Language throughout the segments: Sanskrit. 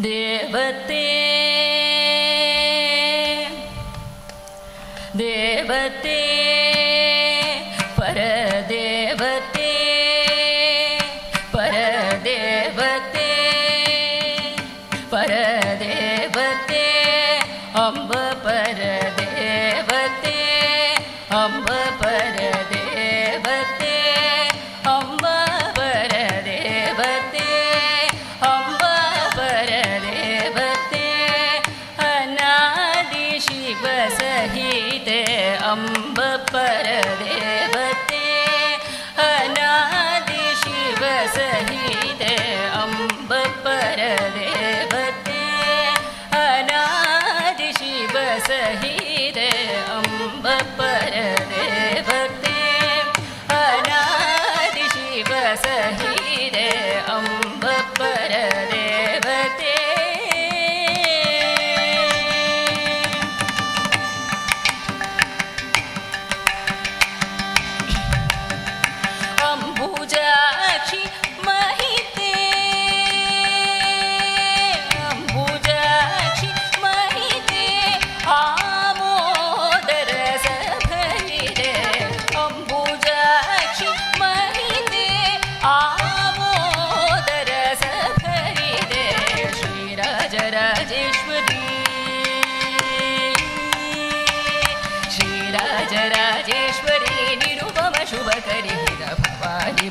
देवते। देवते। परदेवते। परदेवते। परदेवते। अम्ब परदेवते अनादि शिव सहिते अम्ब परदेवते अनादि शिव सहिते अम्ब परदेवते अनादि शिव सहिते अम्ब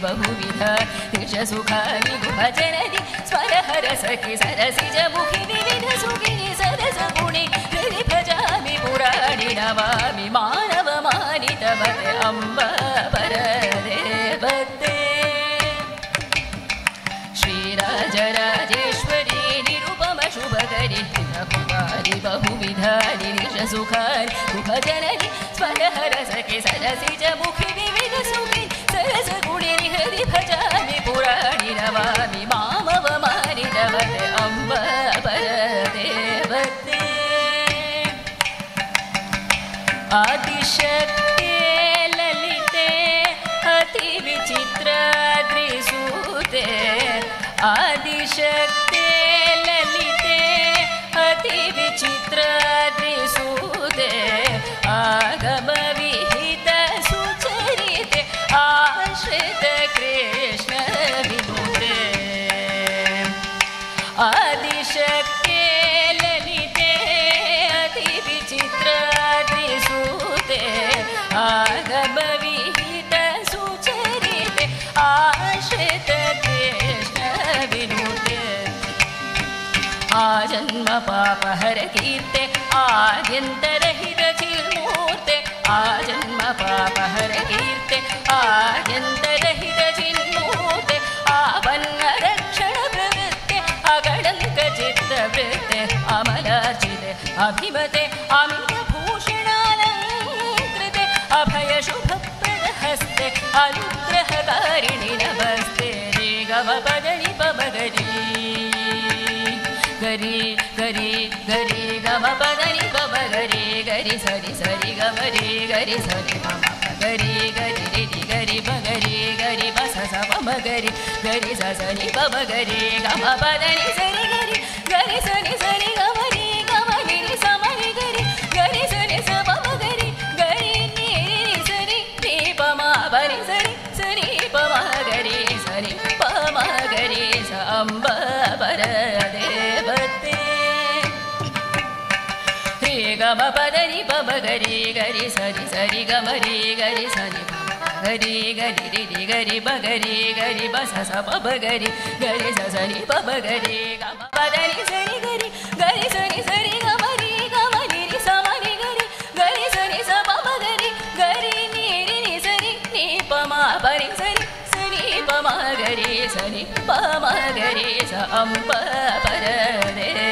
बहुविध। सुखानि गुभजनदि स्वरहर सखि सरसिज मुखि विविध सुखिनि सरस गुणि हृदि भजामि पुराणि नमामि मानव अम्ब परदेवते। श्रीराजराजेश्वरी निरुपम शुभकरि कुमारि बहुविधानि निशसुखानि सुखजननि स्वरहर सखि सरसि च विविध आदिशक्ते ललिते अतिविचित्राद्रिसूते आदिशक्ते ललिते अतिविचित्राद्रिसूते आगमविहितसुचरिते आ जन्म पाप हर कीर्ते आद्यंतर हिरखिल मूर्ते। आ जन्म पाप हर कीर्ते आद्यंतर हिरखिल मूर्ते। आवन्न रक्षण प्रवृत्ते, अगणंक चित्त वृत्ते अमलाचिते अभिमते, अमित भूषणालंकृते अभय शुभ प्रदहस्ते अनुग्र ಗರಿ ಗರಿ ಗರಿ ಗಮ ಪದರಿ ಗಮ ಗರಿ ಗರಿ ಸರಿ ಸರಿ ಗಮ ರೀ ಗರಿ ಸರಿ ಗಮ ಗರಿ ಗರಿ ರಿರಿ ಗರಿ ಬಗರಿ ಗರಿ ಬಸ ಸಮ ಗರಿ ಗರಿ ಸರಿ ಬಮ ಗರಿ ಗಮ ಪದರಿ ಸರಿ ಗರಿ ಗರಿ ಸರಿ ಸರಿ ಗಮ रे गम पदनि पम गरि गरि सरि सरि गम रे गरि सनि पम गरि गरि रि रि गरि बगरि गरि बस स पम गरि गरि स सनि पम गरि गम पदनि सरि गरि गरि सनि सरि गम रे गम नि रि सम रि गरि गरि सनि स पम गरि गरि नि रि नि सरि नि पम परि सरि सरि पम गरि सनि पम गरि स अम्ब परदेवते